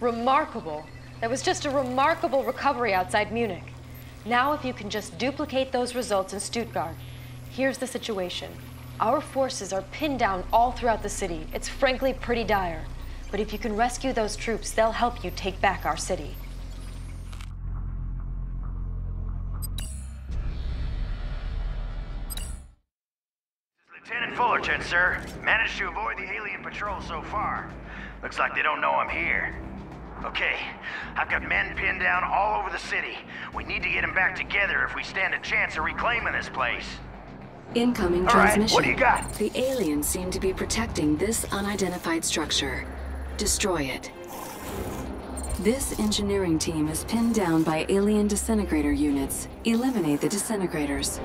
Remarkable. That was just a remarkable recovery outside Munich. Now, if you can just duplicate those results in Stuttgart. Here's the situation. Our forces are pinned down all throughout the city. It's frankly pretty dire. But if you can rescue those troops, they'll help you take back our city. Lieutenant Fullerton, sir. Managed to avoid the alien patrol so far. Looks like they don't know I'm here. Okay, I've got men pinned down all over the city. We need to get them back together if we stand a chance of reclaiming this place. Incoming All right, transmission. what do you got? The aliens seem to be protecting this unidentified structure. Destroy it. This engineering team is pinned down by alien disintegrator units. Eliminate the disintegrators.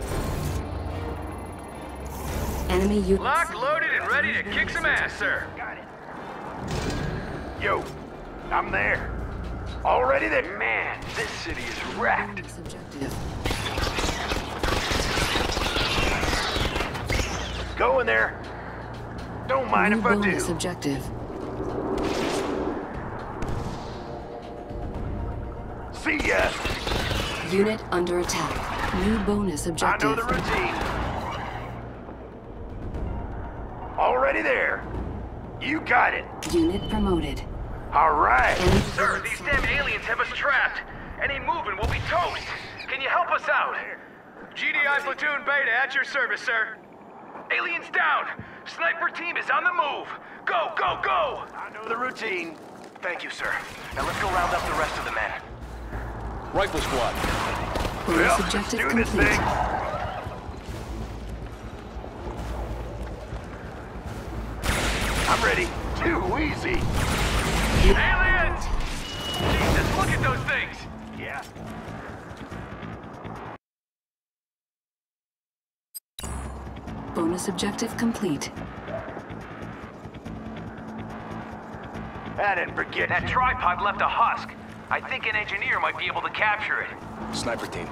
Enemy units. Locked, loaded, and ready to kick some ass, sir. Got it. Yo, I'm there. Already there. Man, this city is wrecked. Go in there. Don't mind New if I bonus do. objective. See ya. Unit under attack. New bonus objective. I know the routine. Already there. You got it. Unit promoted. All right. Sir, these damn aliens have us trapped. Any movement will be toast. Can you help us out? GDI Platoon Beta at your service, sir. Aliens down. Sniper team is on the move. Go, go, go! I know the routine. Thank you, sir. Now let's go round up the rest of the men. Rifle squad. Well, let's objective do this complete. thing. I'm ready. Too easy. Aliens! Jesus, look at those things! Yeah. Bonus objective complete. I didn't forget. That tripod left a husk. I think an engineer might be able to capture it. Sniper team.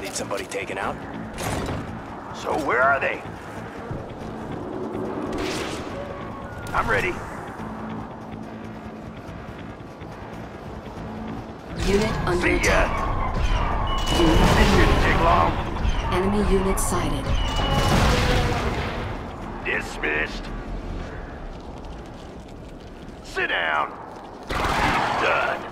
Need somebody taken out? So where are they? I'm ready. Unit under See attack. This shouldn't take long. Enemy unit sighted. Dismissed. Sit down. Done.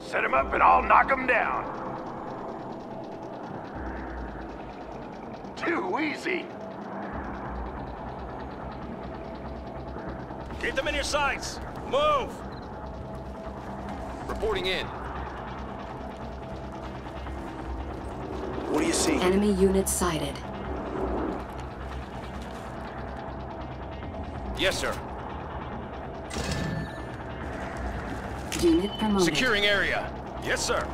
Set him up and I'll knock him down. Too easy. Get them in your sights! Move! Reporting in. What do you see? Enemy unit sighted. Yes, sir. Unit promoted. Securing area. Yes, sir.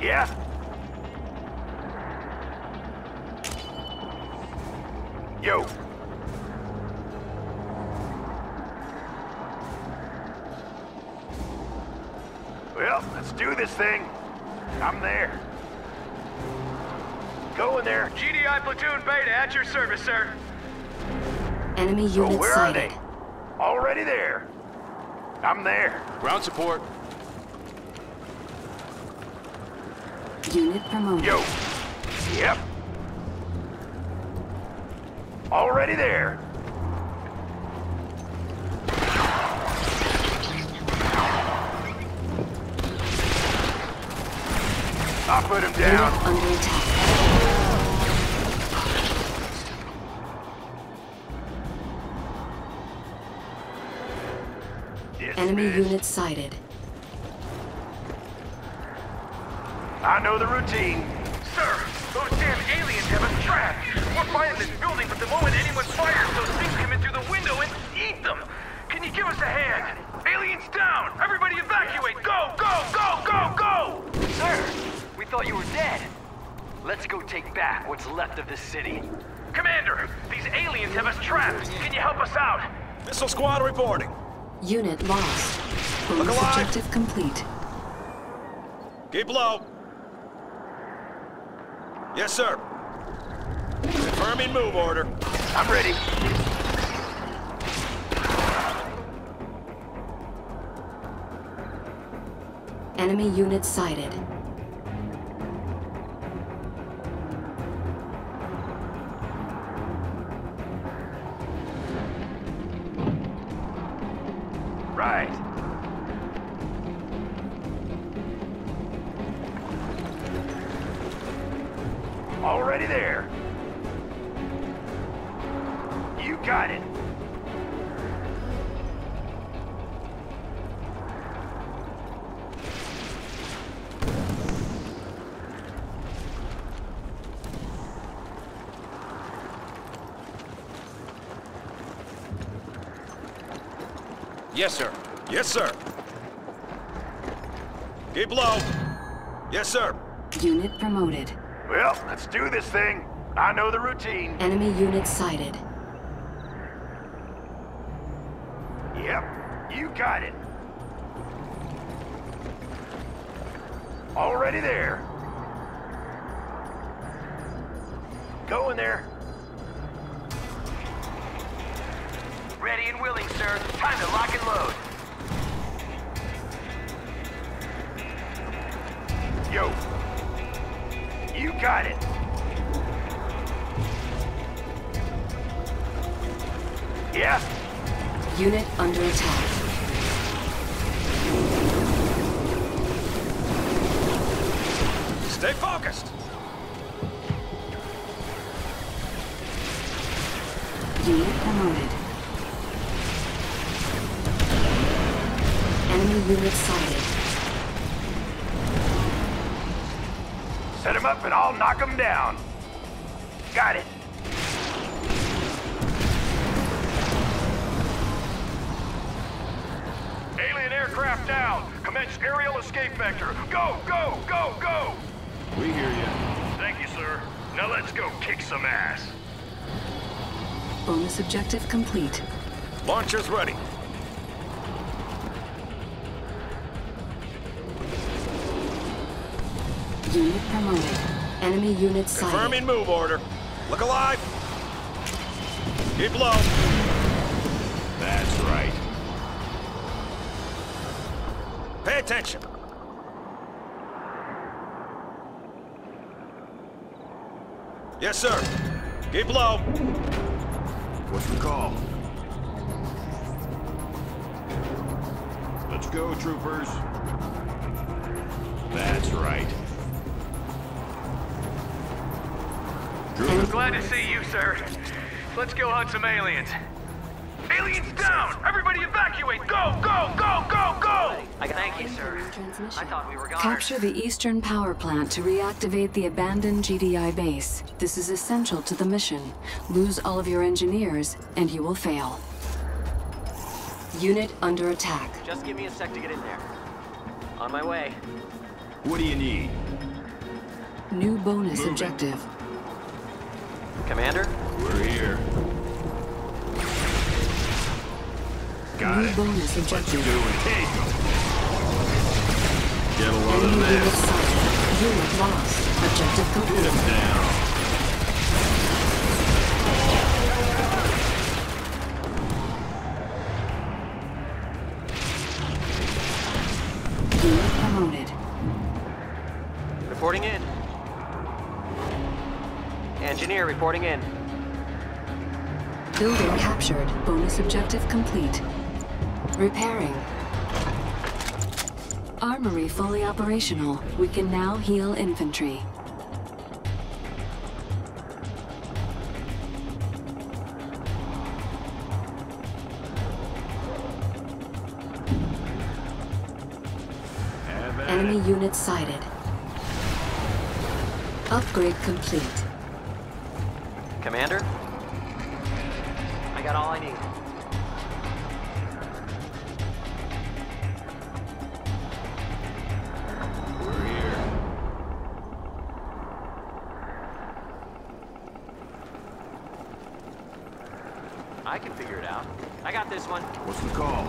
Yeah? Yo. Well, let's do this thing. I'm there. Go in there. GDI Platoon Beta at your service, sir. Enemy So unit where are they? Already there. I'm there. Ground support. Unit promoted. Yo. Yep. Already there. Put him Unit down. under attack. Enemy Dismissed. unit sighted. I know the routine. Sir, those damn aliens have us trapped. We're fine in this building, but the moment anyone fires, those things come in through the window and eat them. Can you give us a hand? Aliens down! Everybody evacuate! Go, go, go, go, go! Sir, we thought you were dead. Let's go take back what's left of this city. Commander, these aliens have us trapped. Can you help us out? Missile squad reporting. Unit lost. Bonus alive. objective complete. Keep low. Yes, sir. Confirming move order. I'm ready. Enemy unit sighted. Yes, sir. Yes, sir. Keep low. Yes, sir. Unit promoted. Well, let's do this thing. I know the routine. Enemy unit sighted. Yep, you got it. Already there. Go in there. Ready and willing, sir. Time to lock You got it. Yeah, Unit under attack. Stay focused. Unit promoted. Enemy unit sighted. Set him up and I'll knock him down. Got it. Alien aircraft down. Commence aerial escape vector. Go, go, go, go! We hear you. Thank you, sir. Now let's go kick some ass. Bonus objective complete. Launcher's ready. Unit promoted. Enemy unit sighted. Confirming move order. Look alive. Keep low. That's right. Pay attention. Yes, sir. Keep low. What's the call? Let's go, troopers. That's right. Glad to see you, sir. Let's go hunt some aliens. Aliens down! Everybody evacuate! Go, go, go, go, go! I thank you, sir. I thought we were gone. Capture the eastern power plant to reactivate the abandoned GDI base. This is essential to the mission. Lose all of your engineers, and you will fail. Unit under attack. Just give me a sec to get in there. On my way. What do you need? New bonus objective. Commander? We're here. Got New it. bonus objective. Do it. Hey. Get a load Enemy of unit this. sighted. Unit lost. Objective Hit complete. him down. Unit promoted. Reporting in. Engineer reporting in. Building captured. Bonus objective complete. Repairing. Armory fully operational. We can now heal infantry. Enemy it. unit sighted. Upgrade complete. Commander? I got all I need. We're here. I can figure it out. I got this one. What's the call?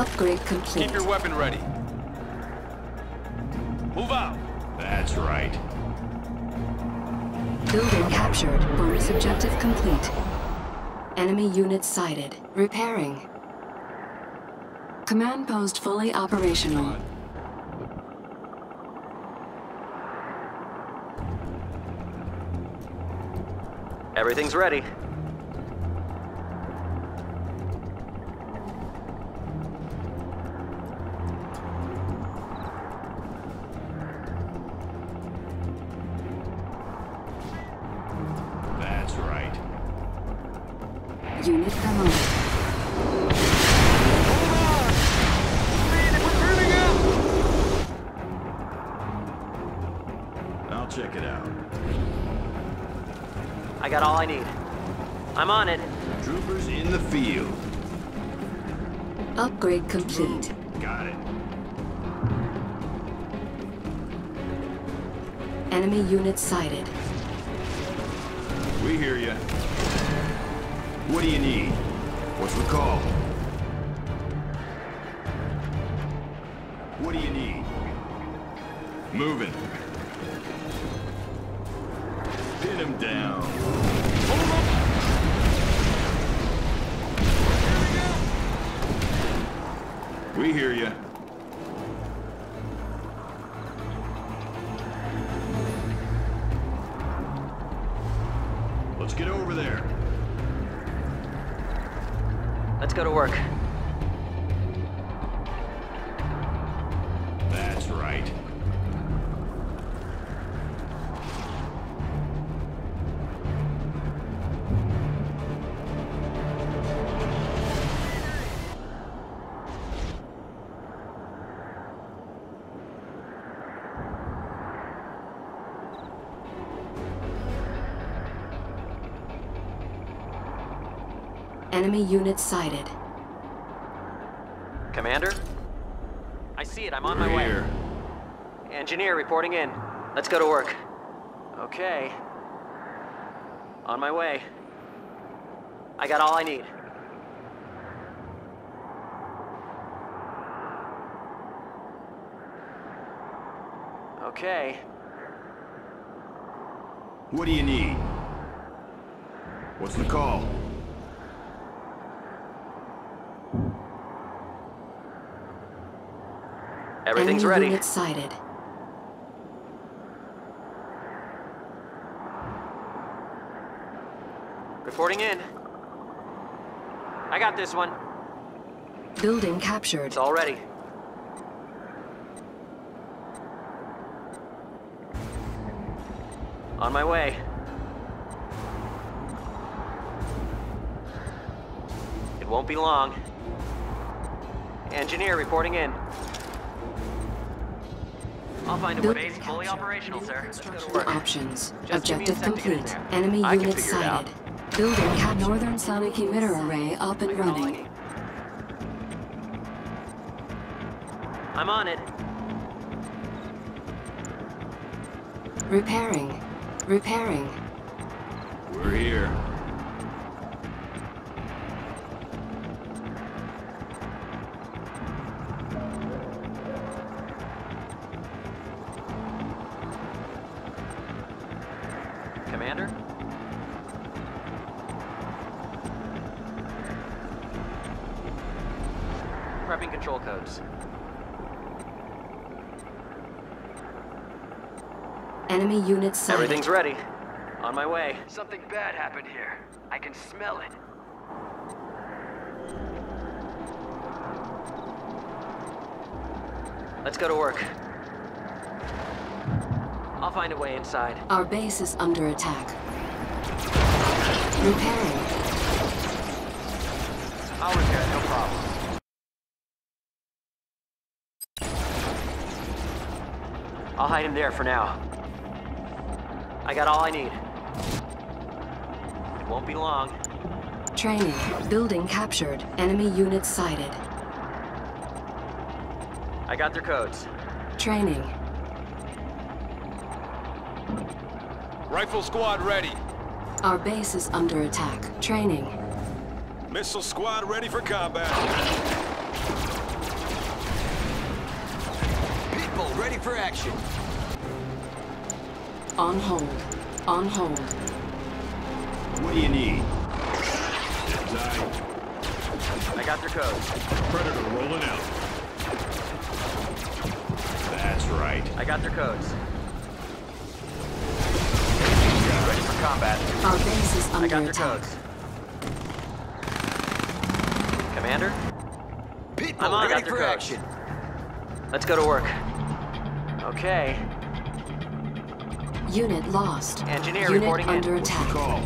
Upgrade complete. Keep your weapon ready. Captured. Bonus objective complete. Enemy unit sighted. Repairing. Command post fully operational. Everything's ready. I got all I need. I'm on it. Troopers in the field. Upgrade complete. Got it. Enemy unit sighted. We hear you. What do you need? What's the call? What do you need? Moving. Pin him down. We hear you. Let's get over there. Let's go to work. Enemy unit sighted. Commander? I see it. I'm on We're my way. here. Engineer reporting in. Let's go to work. Okay. On my way. I got all I need. Okay. What do you need? What's the call? Everything's ready. sighted. Reporting in. I got this one. Building captured. It's all ready. On my way. It won't be long. Engineer reporting in. I'll find a way. Building Base fully operational, sir. Let's go to construction work. Options. Just give me a Objective sec to get in complete. Enemy I unit figure it out. sighted. Building cap Northern Sonic Emitter Array up and got all I running. I'm on it. Repairing. Repairing. We're here. Commander? Prepping control codes. Enemy unit sighted. Everything's ready. On my way. Something bad happened here. I can smell it. Let's go to work. I'll find a way inside. Our base is under attack. Repairing. I'll repair, no problem. I'll hide him there for now. I got all I need. It won't be long. Training. Building captured. Enemy units sighted. I got their codes. Training. Rifle squad ready. Our base is under attack. Training. Missile squad ready for combat. Pitbull ready for action. On hold. On hold. What do you need? I got your code. Predator rolling out. That's right. I got their codes. Combat. Our base is I under got their attack. codes. Commander, Pitbull I'm on ready after for codes. action. let's go to work. Okay, Unit lost. Engineer Unit reporting in. under What's the attack. call?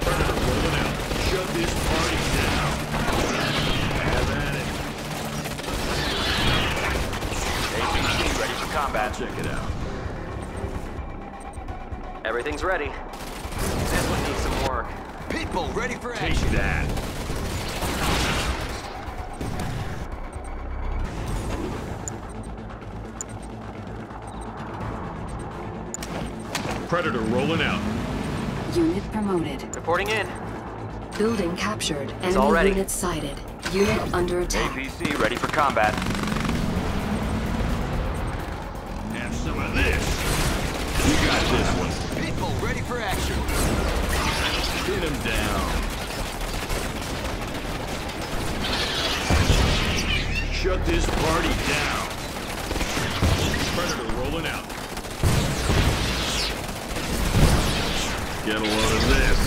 Predator rolling out. Shut this party down. Have at it. APC ready for combat. Check it out. Everything's ready. This one needs some work. Pitbull ready for Take action. that. Predator rolling out. Unit promoted. Reporting in. Building captured. Enemy all ready. unit sighted. Unit under attack. APC ready for combat. Pin him down. Shut this party down. Predator rolling out. Get a load of this.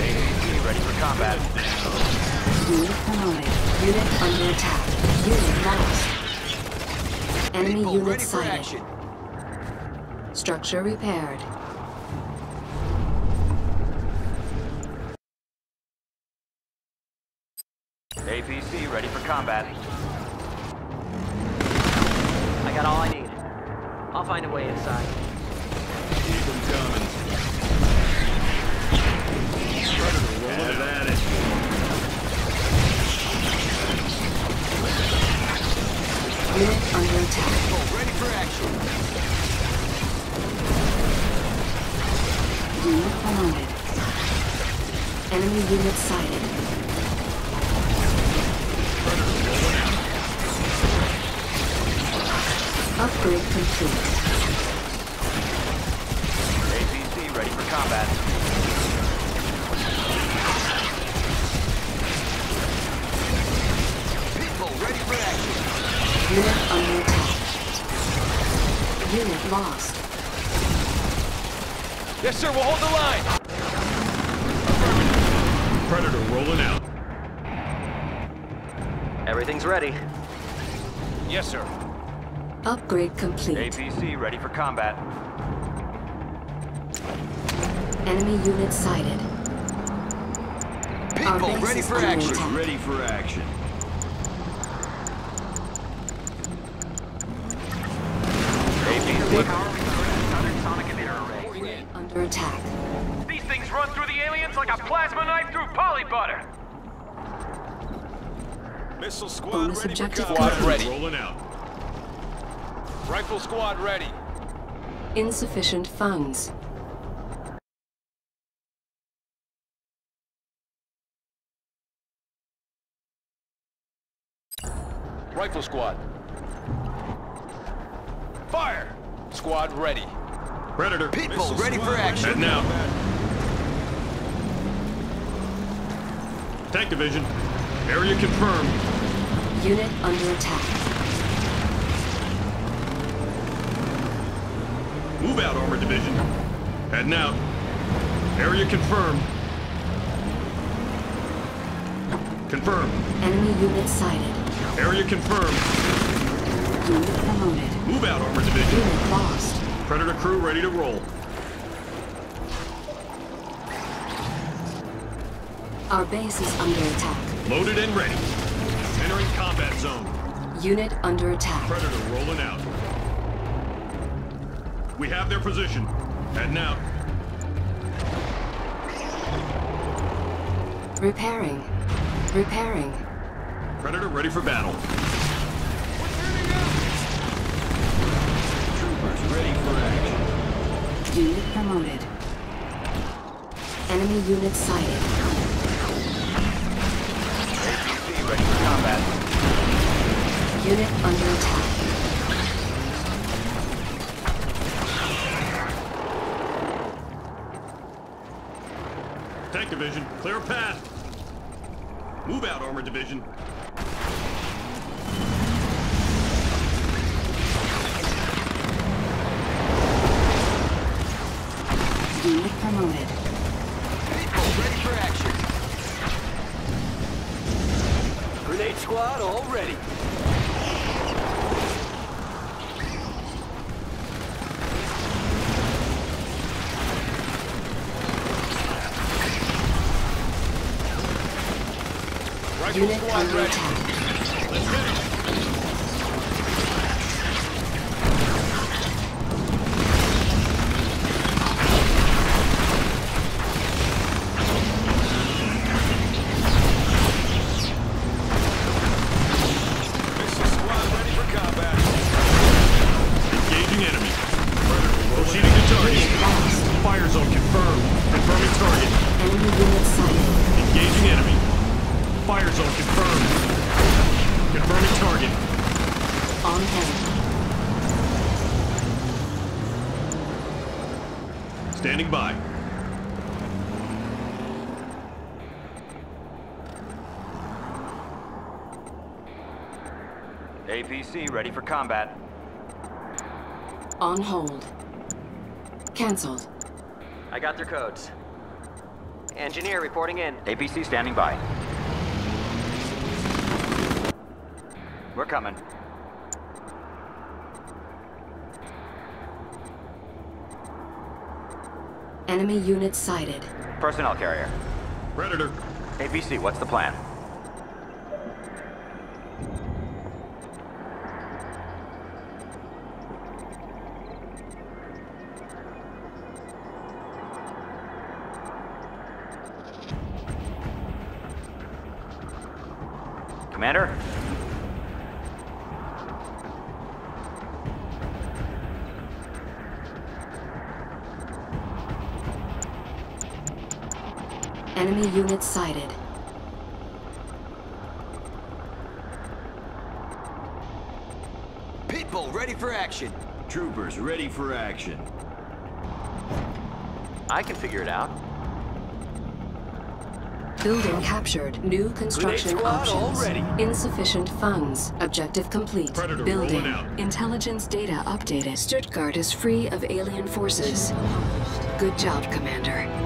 APC ready for combat. Unit promoted. Unit under attack. Unit lost. Enemy Pitbull unit ready sighted. Structure repaired. APC ready for combat. I got all I need. I'll find a way inside. Keep them coming. Predator rolling at it. Unit under attack. Pitbull ready for action. Unit promoted. Enemy unit sighted. Upgrade complete. APC ready for combat. Pitbull ready for action. Unit under attack. Unit lost. Yes, sir, we'll hold the line. Predator rolling out. Everything's ready. Yes, sir. Upgrade complete. APC ready for combat. Enemy unit sighted. Pitbull ready for action. attack. Ready for action. APC. Sonic emitter array. Under attack. These things run through the aliens like a plasma knife through poly butter. Missile squad Bonus ready for objective combat. complete. Ready. Rolling out. Rifle squad ready. Insufficient funds. Rifle squad. Fire! Squad ready. Predator. Pitbull Missile ready for action. Heading out. Tank division. Area confirmed. Unit under attack. Move out, armored division. Heading out. Area confirmed. Confirmed. Enemy unit sighted. Area confirmed. Unit promoted. Move out, armored division. Unit lost. Predator crew ready to roll. Our base is under attack. Loaded and ready. Entering combat zone. Unit under attack. Predator rolling out. We have their position. Heading out. Repairing. Repairing. Predator ready for battle. Troopers ready for action. Unit promoted. Enemy unit sighted. Combat. Unit under attack. Tank division, clear a path. Move out, armor division. Unit promoted. Grenade squad all ready. Unit under attack. Fire zone confirmed. Confirming target. On hold. Standing by. APC ready for combat. On hold. Cancelled. I got their codes. Engineer reporting in. APC standing by. We're coming. Enemy unit sighted. Personnel carrier. Predator. APC, what's the plan? Pitbull ready for action. Troopers ready for action. I can figure it out. Building captured. New construction options. ready. Insufficient funds. Objective complete. Predator Building. Intelligence data updated. Stuttgart is free of alien forces. Good job, Commander.